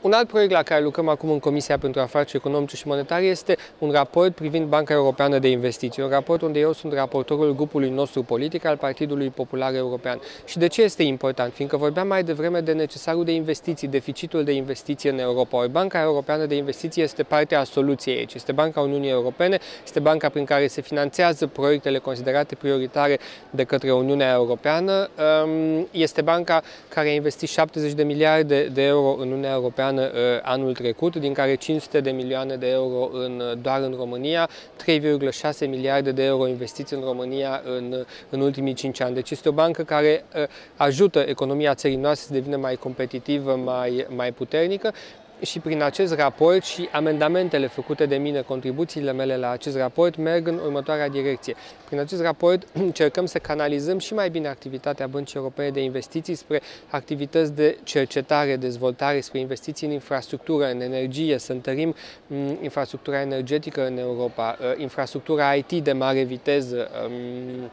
Un alt proiect la care lucrăm acum în Comisia pentru Afaceri Economice și Monetare este un raport privind Banca Europeană de Investiții, un raport unde eu sunt raportorul grupului nostru politic al Partidului Popular European. Și de ce este important? Fiindcă vorbeam mai devreme de necesarul de investiții, deficitul de investiții în Europa. Ori Banca Europeană de Investiții este partea soluției aici. Este Banca Uniunii Europene, este banca prin care se finanțează proiectele considerate prioritare de către Uniunea Europeană. Este banca care a investit 70 de miliarde de euro în Uniunea Europeană Europeană uh, anul trecut, din care 500 de milioane de euro în, uh, doar în România, 3,6 miliarde de euro investiți în România în, în ultimii 5 ani. Deci este o bancă care uh, ajută economia țării noastre să devină mai competitivă, mai, mai puternică și prin acest raport și amendamentele făcute de mine, contribuțiile mele la acest raport, merg în următoarea direcție. Prin acest raport încercăm să canalizăm și mai bine activitatea Băncii Europene de Investiții spre activități de cercetare, dezvoltare, spre investiții în infrastructură, în energie, să întărim mm, infrastructura energetică în Europa, uh, infrastructura IT de mare viteză, um,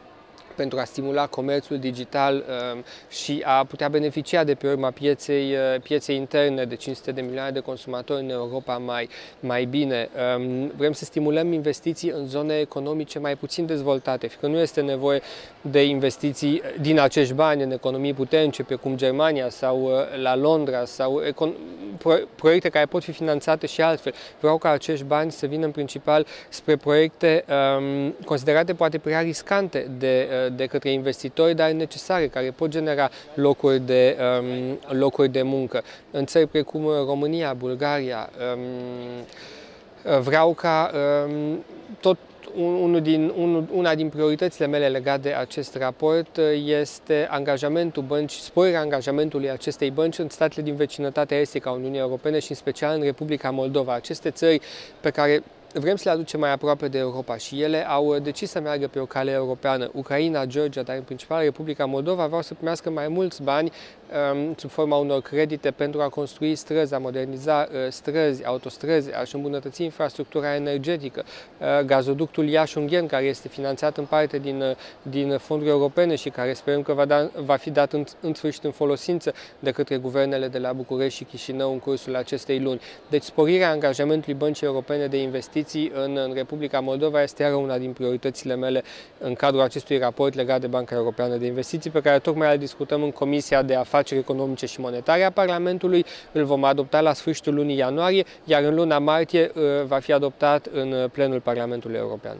pentru a stimula comerțul digital um, și a putea beneficia de pe urma pieței, uh, pieței interne de 500 de milioane de consumatori în Europa mai, mai bine. Um, vrem să stimulăm investiții în zone economice mai puțin dezvoltate, fiindcă nu este nevoie de investiții din acești bani în economii puternice, precum Germania sau uh, la Londra, sau proiecte care pot fi finanțate și altfel. Vreau ca acești bani să vină în principal spre proiecte um, considerate poate prea riscante de, uh, de către investitori, dar necesare, care pot genera locuri de, um, locuri de muncă. În țări precum România, Bulgaria, um, vreau ca um, tot unul din, unul, una din prioritățile mele legate de acest raport este angajamentul băncii, sporirea angajamentului acestei bănci în statele din vecinătatea estică a Uniunii Europene și în special în Republica Moldova. Aceste țări pe care vrem să le aducem mai aproape de Europa și ele au decis să meargă pe o cale europeană. Ucraina, Georgia, dar în principal Republica Moldova vreau să primească mai mulți bani um, sub forma unor credite pentru a construi străzi, a moderniza uh, străzi, autostrăzi, a-și îmbunătăți infrastructura energetică. Uh, gazoductul Iași-Unghen, care este finanțat în parte din, uh, din fonduri europene și care sperăm că va, da, va fi dat în, în sfârșit în folosință de către guvernele de la București și Chișinău în cursul acestei luni. Deci sporirea angajamentului Băncii Europene de Investiții investiții în, în Republica Moldova este iară una din prioritățile mele în cadrul acestui raport legat de Banca Europeană de Investiții, pe care tocmai îl discutăm în Comisia de Afaceri Economice și Monetare a Parlamentului. Îl vom adopta la sfârșitul lunii ianuarie, iar în luna martie uh, va fi adoptat în plenul Parlamentului European.